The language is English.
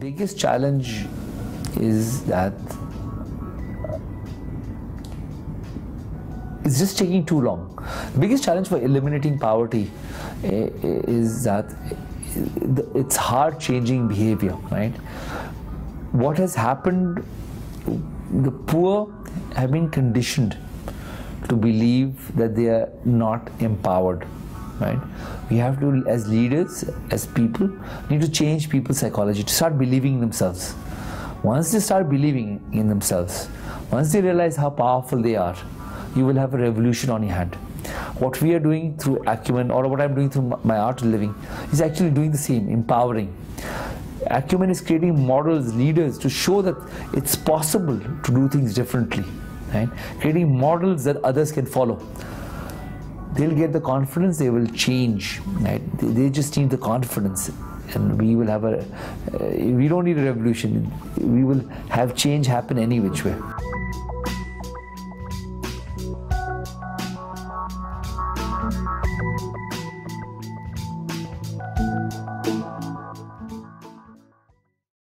biggest challenge is that it's just taking too long. The biggest challenge for eliminating poverty eh, is that it's hard changing behavior, right? What has happened, the poor have been conditioned to believe that they are not empowered right? We have to as leaders as people need to change people's psychology to start believing in themselves. Once they start believing in themselves once they realize how powerful they are you will have a revolution on your hand. What we are doing through acumen or what i'm doing through my art of living is actually doing the same empowering. Acumen is creating models leaders to show that it's possible to do things differently right creating models that others can follow they'll get the confidence, they will change. Right? They just need the confidence. And we will have a, uh, we don't need a revolution. We will have change happen any which way.